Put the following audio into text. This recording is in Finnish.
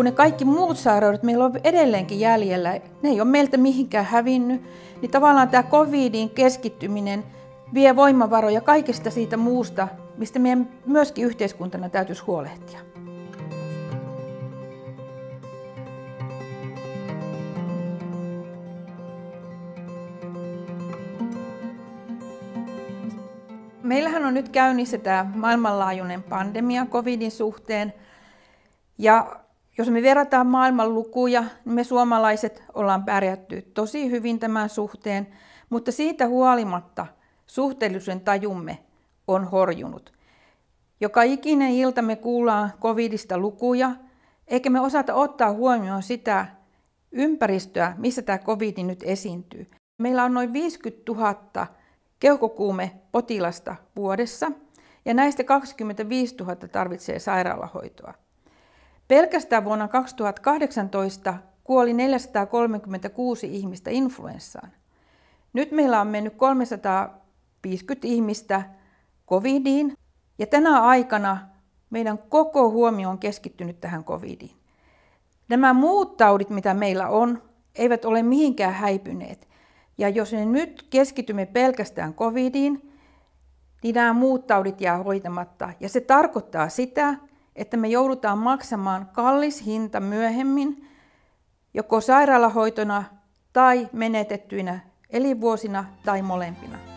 kun ne kaikki muut sairaudet meillä on edelleenkin jäljellä, ne ei ole meiltä mihinkään hävinnyt, niin tavallaan tämä covidin keskittyminen vie voimavaroja kaikesta siitä muusta, mistä meidän myöskin yhteiskuntana täytyisi huolehtia. Meillähän on nyt käynnissä tämä maailmanlaajuinen pandemia covidin suhteen. Ja jos me verrataan maailman lukuja, niin me suomalaiset ollaan pärjätty tosi hyvin tämän suhteen, mutta siitä huolimatta suhteellisen tajumme on horjunut. Joka ikinen ilta me kuullaan covidista lukuja, eikä me osata ottaa huomioon sitä ympäristöä, missä tämä covid nyt esiintyy. Meillä on noin 50 000 keuhkokuume potilasta vuodessa ja näistä 25 000 tarvitsee sairaalahoitoa. Pelkästään vuonna 2018 kuoli 436 ihmistä influenssaan. Nyt meillä on mennyt 350 ihmistä covidiin ja tänä aikana meidän koko huomio on keskittynyt tähän covidiin. Nämä muut taudit, mitä meillä on, eivät ole mihinkään häipyneet. Ja jos me nyt keskitymme pelkästään covidiin, niin nämä muut taudit jää hoitamatta. Ja se tarkoittaa sitä, että me joudutaan maksamaan kallis hinta myöhemmin, joko sairaalahoitona tai menetettyinä elinvuosina tai molempina.